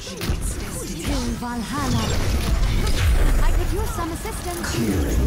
Kill Valhalla. I could use some assistance. Clearing.